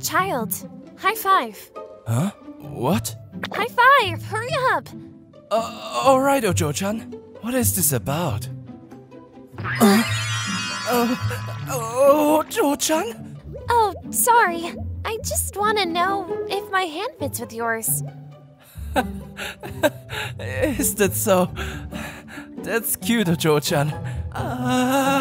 Childe, high five. Huh? What? High five! Hurry up! Uh, alright, Ojo-chan. What is this about? Uh, oh, oh, Ojo-chan? Oh, sorry. I just want to know if my hand fits with yours. is that so? That's cute, Ojo-chan. Uh...